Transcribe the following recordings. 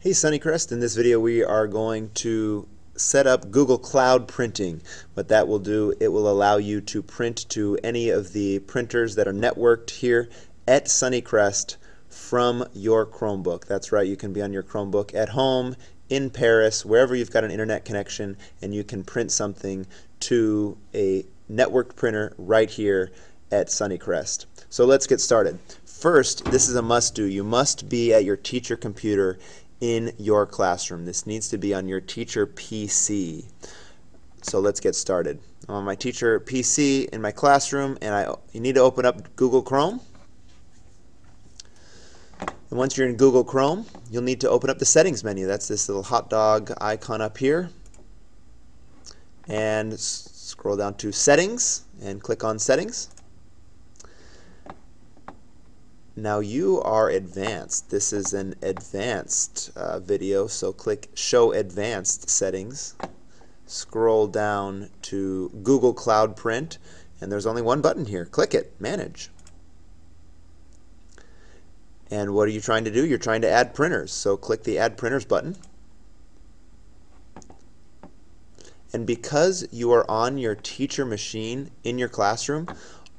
Hey Sunnycrest, in this video we are going to set up Google Cloud Printing. What that will do, it will allow you to print to any of the printers that are networked here at Sunnycrest from your Chromebook. That's right, you can be on your Chromebook at home, in Paris, wherever you've got an internet connection, and you can print something to a networked printer right here at Sunnycrest. So let's get started. First, this is a must do. You must be at your teacher computer in your classroom. This needs to be on your teacher PC. So let's get started. I'm on my teacher PC in my classroom and I you need to open up Google Chrome. And once you're in Google Chrome, you'll need to open up the settings menu. That's this little hot dog icon up here. And scroll down to settings and click on settings. Now you are advanced. This is an advanced uh, video, so click Show Advanced Settings. Scroll down to Google Cloud Print, and there's only one button here. Click it, Manage. And what are you trying to do? You're trying to add printers, so click the Add Printers button. And because you are on your teacher machine in your classroom,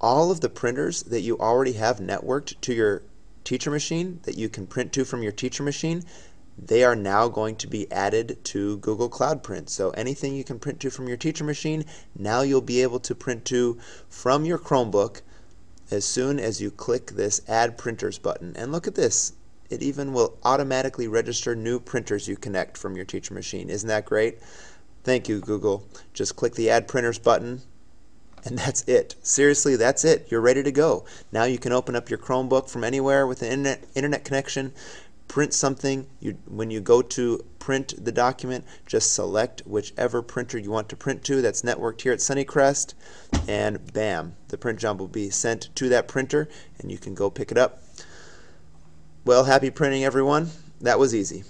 all of the printers that you already have networked to your teacher machine that you can print to from your teacher machine, they are now going to be added to Google Cloud Print. So anything you can print to from your teacher machine, now you'll be able to print to from your Chromebook as soon as you click this Add Printers button. And look at this. It even will automatically register new printers you connect from your teacher machine. Isn't that great? Thank you, Google. Just click the Add Printers button and that's it. Seriously, that's it. You're ready to go. Now you can open up your Chromebook from anywhere with an internet, internet connection, print something. You, when you go to print the document, just select whichever printer you want to print to that's networked here at Sunnycrest, and bam, the print job will be sent to that printer, and you can go pick it up. Well, happy printing, everyone. That was easy.